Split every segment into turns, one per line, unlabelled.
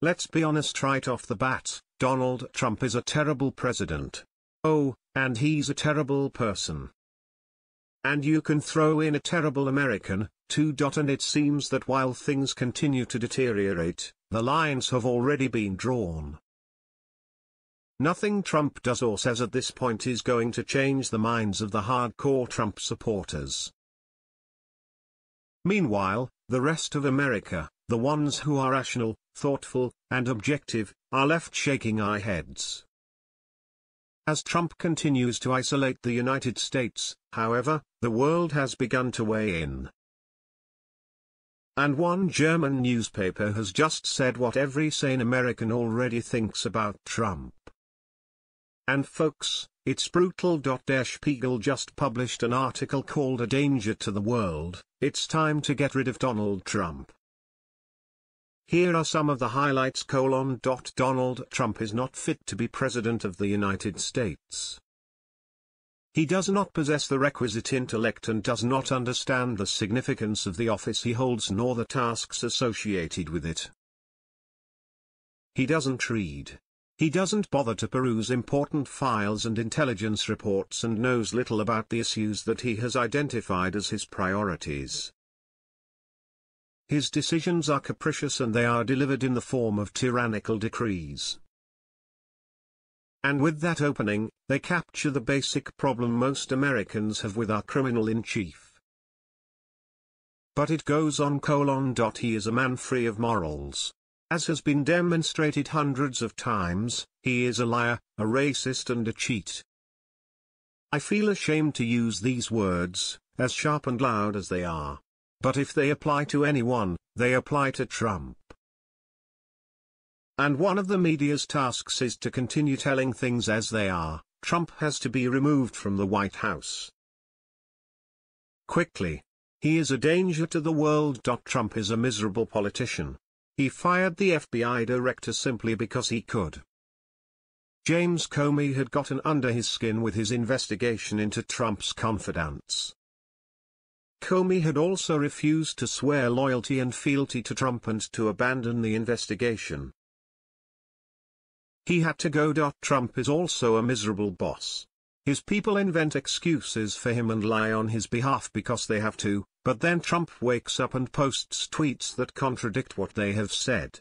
Let's be honest right off the bat, Donald Trump is a terrible president. Oh, and he's a terrible person. And you can throw in a terrible American, too. And it seems that while things continue to deteriorate, the lines have already been drawn. Nothing Trump does or says at this point is going to change the minds of the hardcore Trump supporters. Meanwhile, the rest of America, the ones who are rational, thoughtful, and objective, are left shaking our heads. As Trump continues to isolate the United States, however, the world has begun to weigh in. And one German newspaper has just said what every sane American already thinks about Trump. And folks, it's brutal. Der Spiegel just published an article called A Danger to the World, It's Time to Get Rid of Donald Trump. Here are some of the highlights colon. Donald Trump is not fit to be President of the United States. He does not possess the requisite intellect and does not understand the significance of the office he holds nor the tasks associated with it. He doesn't read. He doesn't bother to peruse important files and intelligence reports and knows little about the issues that he has identified as his priorities. His decisions are capricious and they are delivered in the form of tyrannical decrees. And with that opening, they capture the basic problem most Americans have with our criminal-in-chief. But it goes on colon. He is a man free of morals. As has been demonstrated hundreds of times, he is a liar, a racist and a cheat. I feel ashamed to use these words, as sharp and loud as they are. But if they apply to anyone, they apply to Trump. And one of the media's tasks is to continue telling things as they are, Trump has to be removed from the White House. Quickly. He is a danger to the world. Trump is a miserable politician. He fired the FBI director simply because he could. James Comey had gotten under his skin with his investigation into Trump's confidants. Comey had also refused to swear loyalty and fealty to Trump and to abandon the investigation. He had to go. Trump is also a miserable boss. His people invent excuses for him and lie on his behalf because they have to, but then Trump wakes up and posts tweets that contradict what they have said.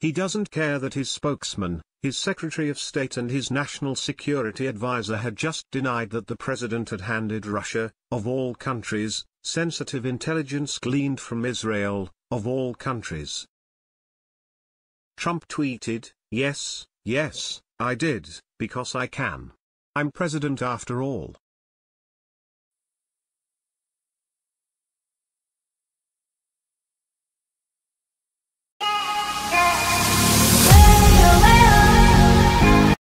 He doesn't care that his spokesman, his Secretary of State and his National Security Advisor had just denied that the president had handed Russia, of all countries, sensitive intelligence gleaned from Israel, of all countries. Trump tweeted, Yes, yes, I did, because I can. I'm president after all.